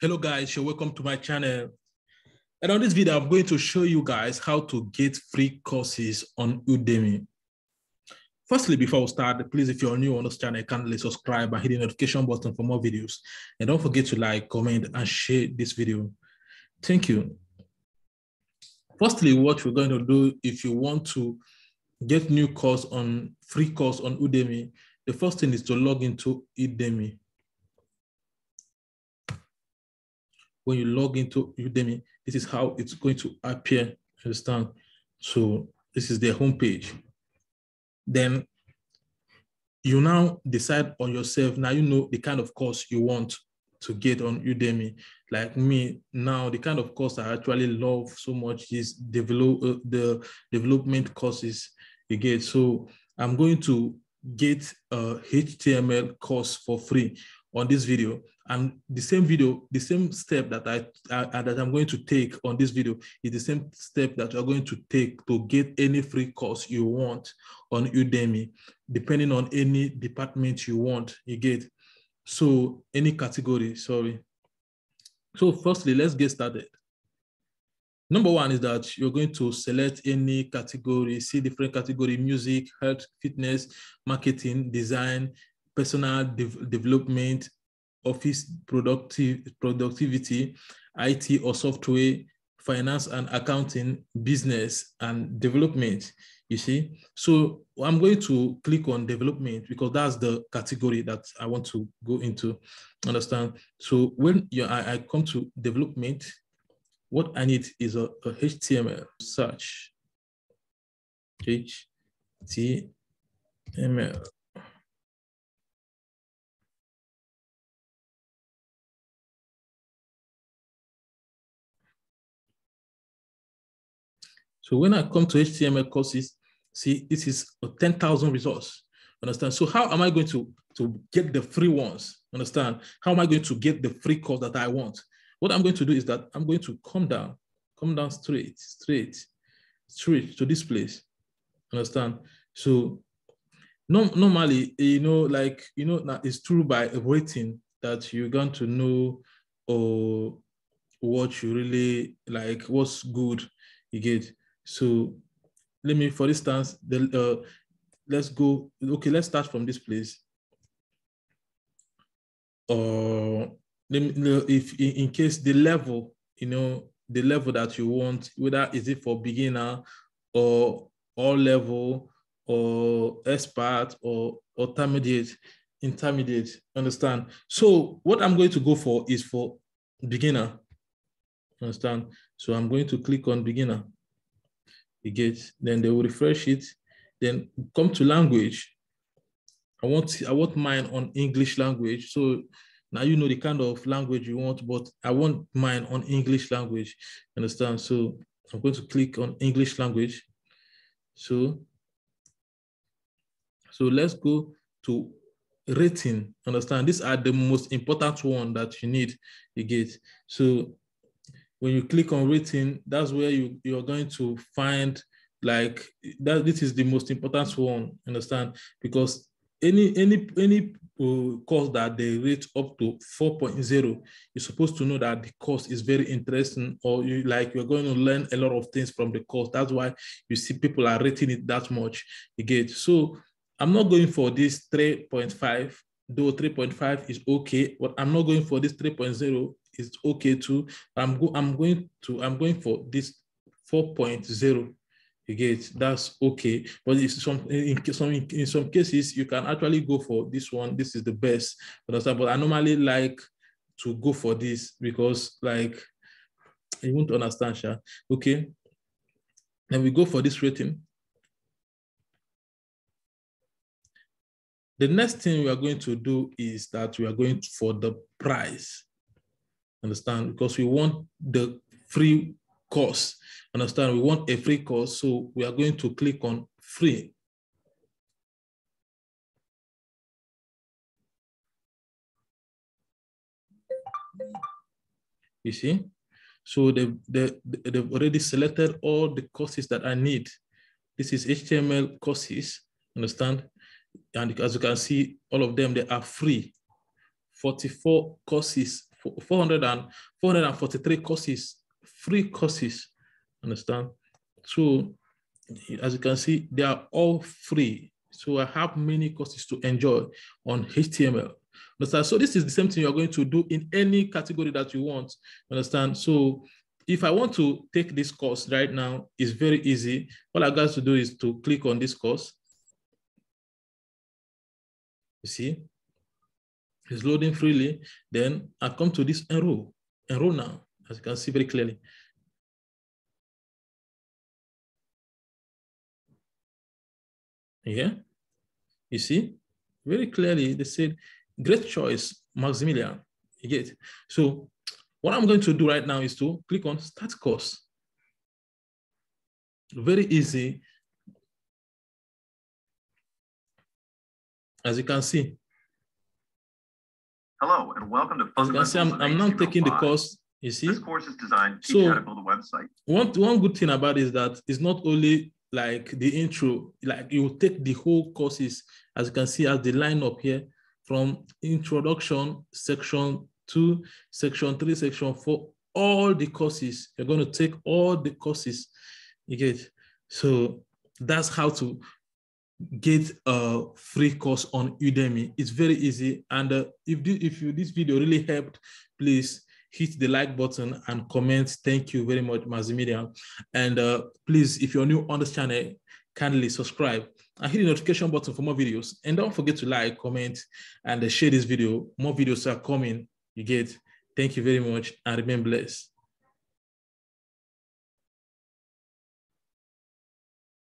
Hello guys, you're welcome to my channel. And on this video, I'm going to show you guys how to get free courses on Udemy. Firstly, before we start, please, if you're new on this channel, kindly subscribe and hit the notification button for more videos. And don't forget to like, comment, and share this video. Thank you. Firstly, what we're going to do, if you want to get new course on free course on Udemy, the first thing is to log into Udemy. When you log into Udemy, this is how it's going to appear. Understand? So this is their homepage. Then you now decide on yourself. Now you know the kind of course you want to get on Udemy. Like me now, the kind of course I actually love so much is develop uh, the development courses you get. So I'm going to get a HTML course for free on this video. And the same video the same step that I, I, that i'm going to take on this video is the same step that you're going to take to get any free course you want on udemy depending on any department you want you get. So any category sorry. So firstly let's get started. Number one is that you're going to select any category see different category music health fitness marketing design personal de development, office productive, productivity, IT or software, finance and accounting, business and development, you see. So I'm going to click on development because that's the category that I want to go into, understand? So when you, I, I come to development, what I need is a, a HTML search, HTML. So when I come to HTML courses, see, this is a 10,000 results. Understand? So how am I going to, to get the free ones? Understand? How am I going to get the free course that I want? What I'm going to do is that I'm going to come down, come down straight, straight, straight to this place. Understand? So no, normally, you know, like, you know, it's true by rating that you're going to know or what you really like, what's good you get. So let me, for instance, the, uh, let's go, okay, let's start from this place. Or uh, let me, if in, case the level, you know, the level that you want, whether is it for beginner or all level or expert or intermediate, intermediate, understand? So what I'm going to go for is for beginner, understand? So I'm going to click on beginner you get, then they will refresh it, then come to language. I want I want mine on English language. So now you know the kind of language you want, but I want mine on English language. Understand? So I'm going to click on English language. So, so let's go to rating. Understand? These are the most important one that you need. You get. So when you click on rating, that's where you, you're going to find like that this is the most important one, understand? Because any any any uh, course that they rate up to 4.0, you're supposed to know that the course is very interesting or you like you're going to learn a lot of things from the course. That's why you see people are rating it that much. Get so I'm not going for this 3.5, though 3.5 is okay, but I'm not going for this 3.0 is okay too. I'm go, I'm going to I'm going for this 4.0. You get that's okay, but it's some in some in some cases you can actually go for this one. This is the best, understand? But I normally like to go for this because like you won't understand, Sha. Okay, and we go for this rating. The next thing we are going to do is that we are going for the price. Understand? Because we want the free course. Understand? We want a free course. So we are going to click on free. You see? So they, they, they've already selected all the courses that I need. This is HTML courses, understand? And as you can see, all of them, they are free. 44 courses 400 and 443 courses, free courses. Understand? So as you can see, they are all free. So I have many courses to enjoy on HTML. Understand? So this is the same thing you're going to do in any category that you want. Understand? So if I want to take this course right now, it's very easy. All I got to do is to click on this course. You see, it's loading freely. Then I come to this enroll, enroll now, as you can see very clearly. Yeah, you see, very clearly they said, great choice, Maximilian. You get? So what I'm going to do right now is to click on start course. Very easy. As you can see. Hello and welcome to As you can see, I'm, I'm not taking the course. You see? This course is designed to teach so, you how to build a website. One, one good thing about it is that it's not only like the intro, like you take the whole courses, as you can see as the line up here, from introduction, section two, section three, section four, all the courses. You're going to take all the courses. You get so that's how to get a free course on Udemy. It's very easy. And uh, if this, if you, this video really helped, please hit the like button and comment. Thank you very much, Maximilian. And uh, please, if you're new on this channel, kindly subscribe and hit the notification button for more videos. And don't forget to like, comment, and uh, share this video. More videos are coming. You get. Thank you very much and remain blessed.